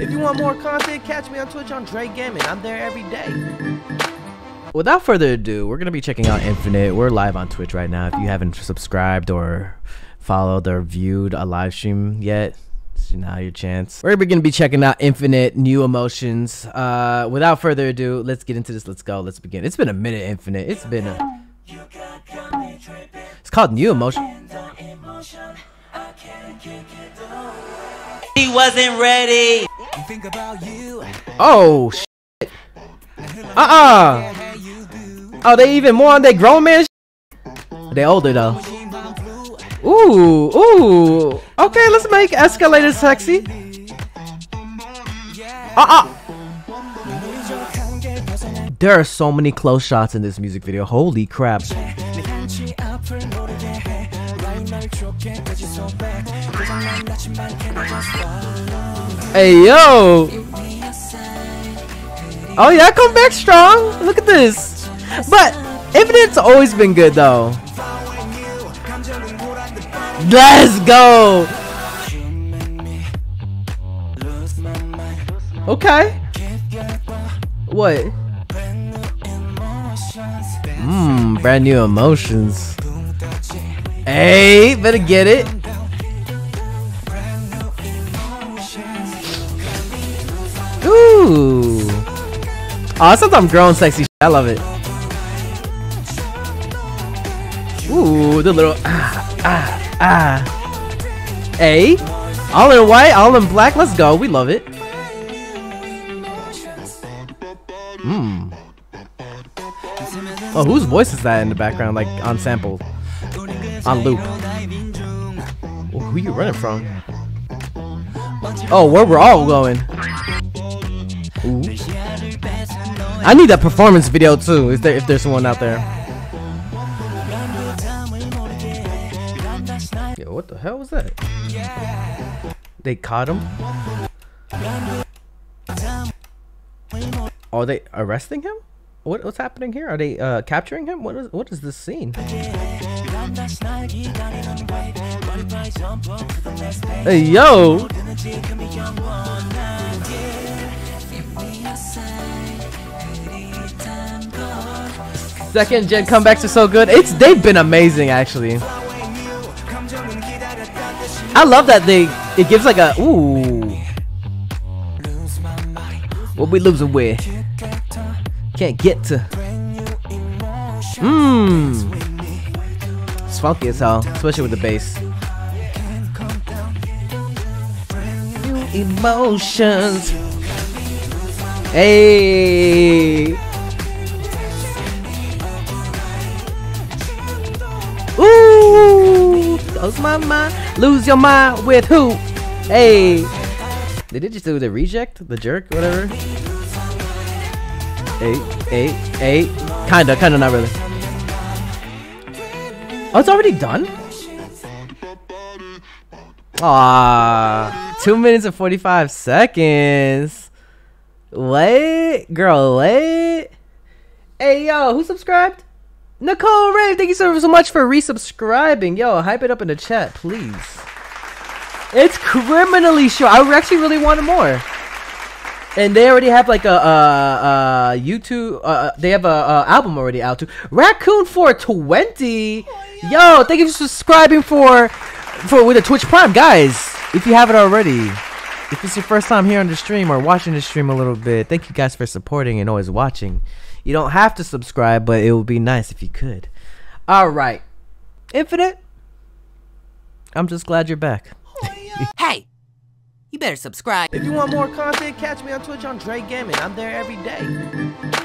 If you want more content, catch me on Twitch on JRE Gaming. I'm there every day. Without further ado, we're gonna be checking out Infinite. We're live on Twitch right now. If you haven't subscribed or followed or viewed a live stream yet, this is now your chance. We're gonna be checking out Infinite New Emotions. Uh, without further ado, let's get into this. Let's go. Let's begin. It's been a minute, Infinite. It's been a. It's called New Emotion. He wasn't ready. Oh shit. Uh-uh. Oh, they even more on their grown man They older though. Ooh, ooh. Okay, let's make escalator sexy. Uh-uh. There are so many close shots in this music video. Holy crap. Hey yo! Oh yeah, come back strong. Look at this. But Infinite's always been good though. Let's go. Okay. What? Mmm, brand new emotions. Hey, better get it. Ooh. Oh, sometimes grown sexy. I love it. Ooh, the little ah ah ah. Hey, all in white, all in black. Let's go. We love it. Mmm. Oh, whose voice is that in the background? Like on sample, on loop. Oh, who you running from? Oh, where we're all going. Ooh. I need that performance video too. Is there if there's someone out there? Yo, what the hell was that? They caught him. Are they arresting him? What, what's happening here? Are they uh, capturing him? What is what is this scene? Hey yo! Second gen comebacks are so good. It's they've been amazing actually. I love that they it gives like a ooh. What we losing with? Can't get to. Mmm. It's funky as hell, especially with the bass. New emotions. Hey. Ooh, close my mind. Lose your mind with who? Hey. Did it just do the reject? The jerk? Whatever? Eight, eight, eight. Kinda, kinda, not really. Oh, it's already done? Ah, two minutes and 45 seconds. Wait, girl, wait. Hey, yo, who subscribed? Nicole Ray, thank you so, so much for resubscribing. Yo, hype it up in the chat, please. It's criminally short. I actually really wanted more. And they already have like a, uh, uh, YouTube. Uh, they have a, a album already out too. Raccoon 420. Yo, thank you for subscribing for for with a Twitch Prime, guys. If you haven't already, if it's your first time here on the stream or watching the stream a little bit, thank you guys for supporting and always watching. You don't have to subscribe, but it would be nice if you could. All right, Infinite. I'm just glad you're back. Hey, you better subscribe. If you want more content, catch me on Twitch on JRE Gaming. I'm there every day.